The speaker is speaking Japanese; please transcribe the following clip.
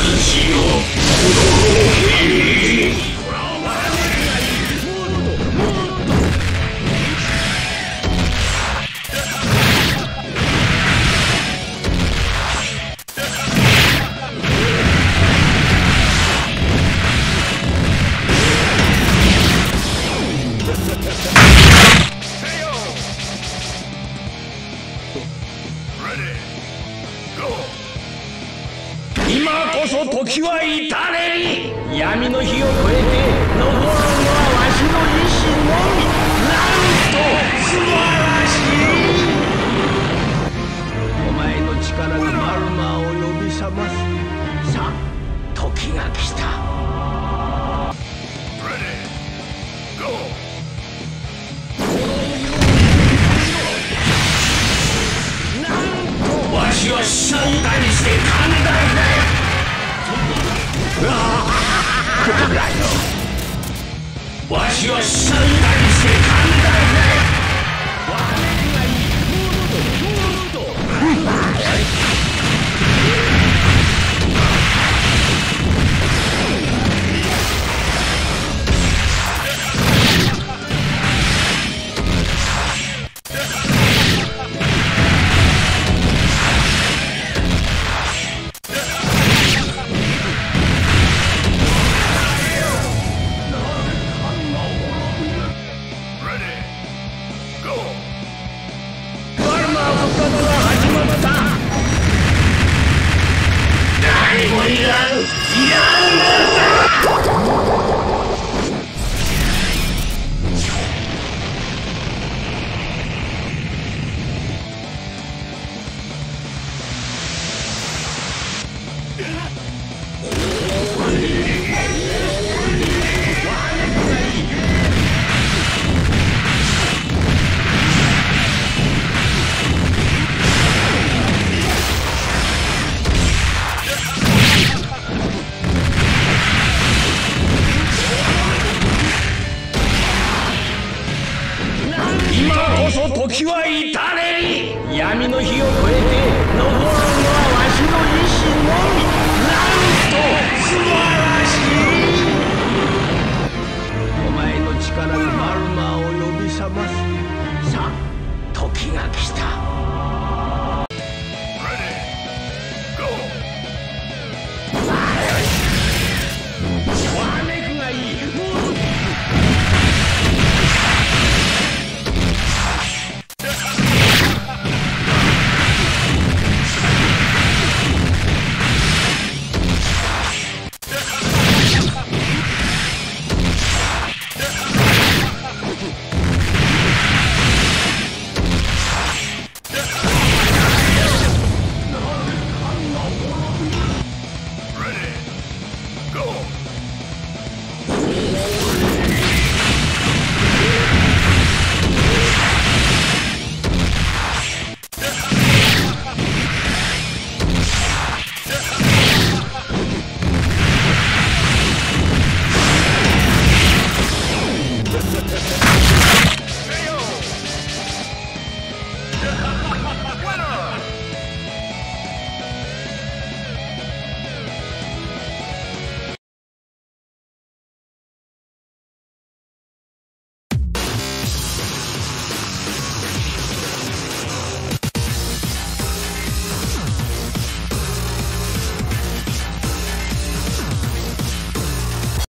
しよう。時は至れり闇の日を越えて登るのはわしの意志のみなんと素晴らし。いお前の力がマルマーを呼び覚ます。さあ時が来た。わしは死んだりして寛大だよそ時は至れり。闇の日を越えて残るのはわしの意志のみ。なんとす晴らい。